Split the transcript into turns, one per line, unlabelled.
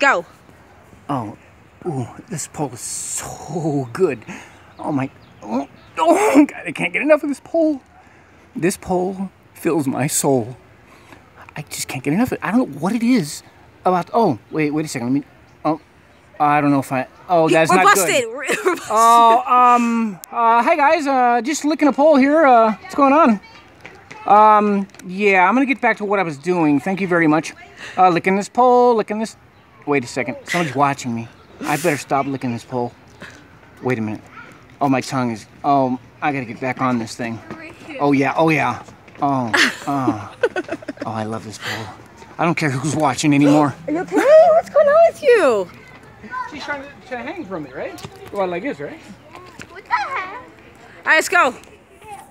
Go.
Oh, ooh, this pole is so good. Oh my, oh, oh God, I can't get enough of this pole. This pole fills my soul. I just can't get enough of it. I don't know what it is about. Oh, wait, wait a second. Let me. Oh, I don't know if I. Oh, that's
We're
not
busted.
good.
We're, we're busted.
Oh, um, uh, hi guys. Uh, just licking a pole here. Uh, what's going on? Um, yeah, I'm gonna get back to what I was doing. Thank you very much. Uh, licking this pole, licking this. Wait a second. Someone's watching me. I better stop licking this pole. Wait a minute. Oh, my tongue is. Oh, I gotta get back on this thing. Oh yeah. Oh yeah. Oh. Oh. Oh, I love this pole. I don't care who's watching anymore.
Are you okay? What's going on with you?
She's trying to, hang from it, right? Well, like this, right? What the heck?
All right, let's go.